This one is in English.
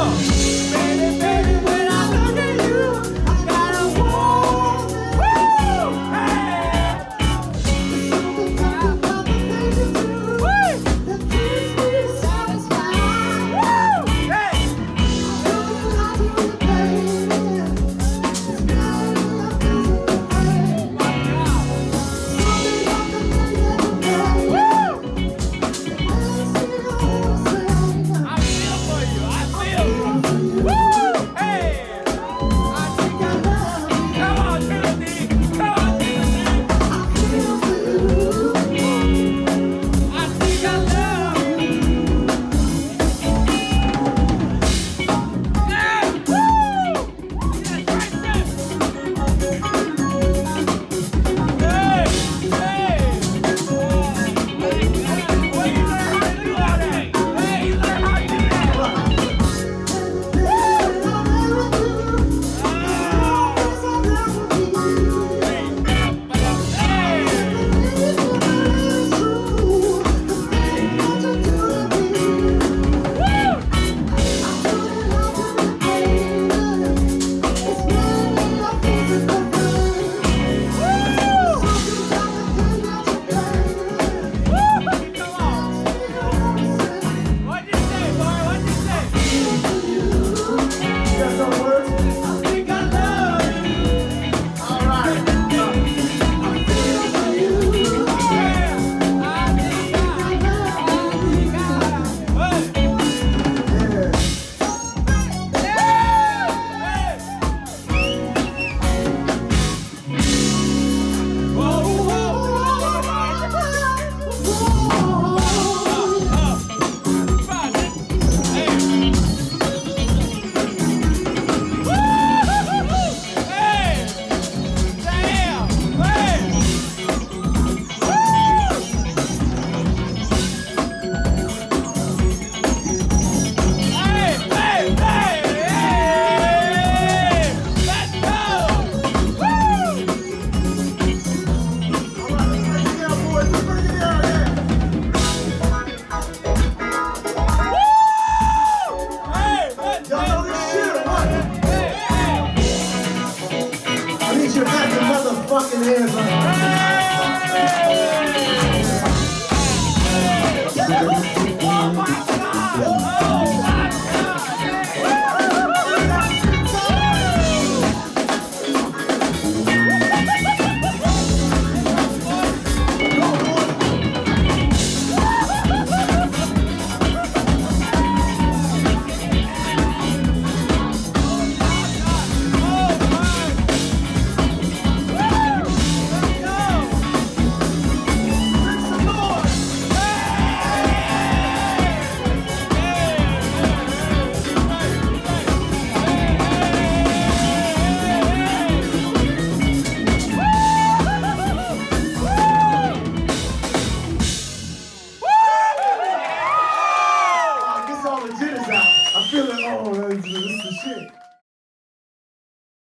어! Get your happy motherfucking hands up. Hey!